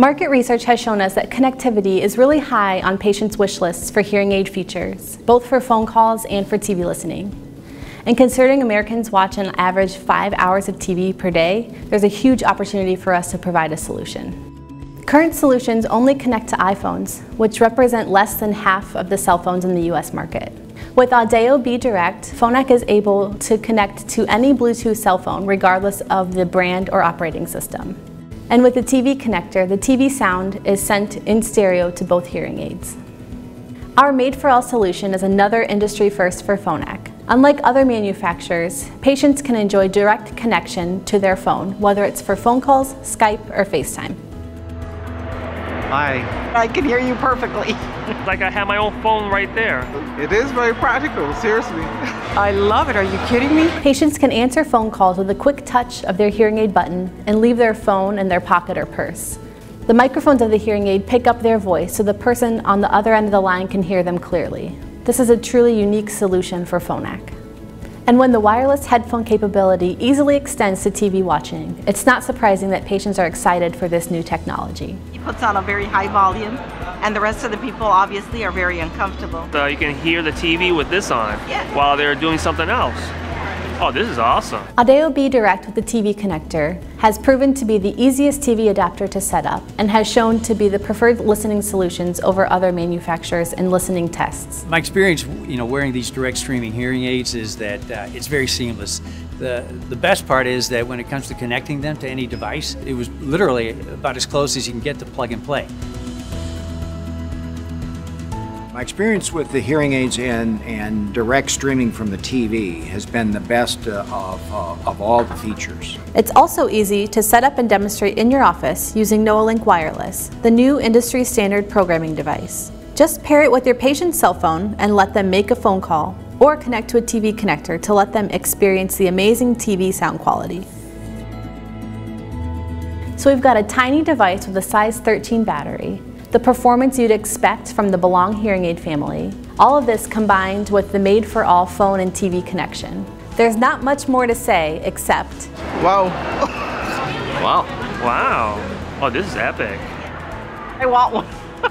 Market research has shown us that connectivity is really high on patients' wish lists for hearing aid features, both for phone calls and for TV listening. And considering Americans watch an average five hours of TV per day, there's a huge opportunity for us to provide a solution. Current solutions only connect to iPhones, which represent less than half of the cell phones in the US market. With Audeo B Direct, Phonak is able to connect to any Bluetooth cell phone regardless of the brand or operating system. And with the TV connector, the TV sound is sent in stereo to both hearing aids. Our Made for All solution is another industry first for Phonak. Unlike other manufacturers, patients can enjoy direct connection to their phone, whether it's for phone calls, Skype, or FaceTime. Hi. I can hear you perfectly. like I have my own phone right there. It is very practical, seriously. I love it. Are you kidding me? Patients can answer phone calls with a quick touch of their hearing aid button and leave their phone in their pocket or purse. The microphones of the hearing aid pick up their voice so the person on the other end of the line can hear them clearly. This is a truly unique solution for Phonak. And when the wireless headphone capability easily extends to TV watching, it's not surprising that patients are excited for this new technology. He puts on a very high volume, and the rest of the people obviously are very uncomfortable. So you can hear the TV with this on yeah. while they're doing something else. Oh, this is awesome. Audeo B Direct with the TV connector has proven to be the easiest TV adapter to set up and has shown to be the preferred listening solutions over other manufacturers in listening tests. My experience, you know, wearing these direct streaming hearing aids is that uh, it's very seamless. The, the best part is that when it comes to connecting them to any device, it was literally about as close as you can get to plug and play. My experience with the hearing aids and, and direct streaming from the TV has been the best uh, of, uh, of all the features. It's also easy to set up and demonstrate in your office using Noahlink Wireless, the new industry standard programming device. Just pair it with your patient's cell phone and let them make a phone call or connect to a TV connector to let them experience the amazing TV sound quality. So we've got a tiny device with a size 13 battery, the performance you'd expect from the Belong hearing aid family, all of this combined with the made-for-all phone and TV connection. There's not much more to say except... Wow. wow. Wow. Oh, this is epic. I want one.